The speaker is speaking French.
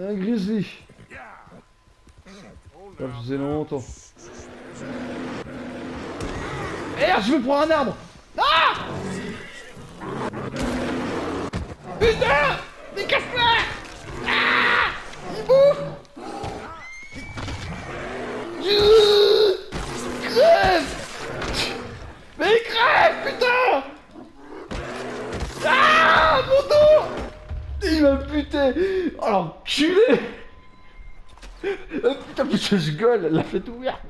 Un grizzly. Ça faisait longtemps. Merde, je me prends un arbre Ah Putain Mais casse-toi Ah Il bouffe Crève Mais crève, putain Il m'a buté Oh l'enculé. Euh, Putain, putain, je gueule, l'a fait ouverte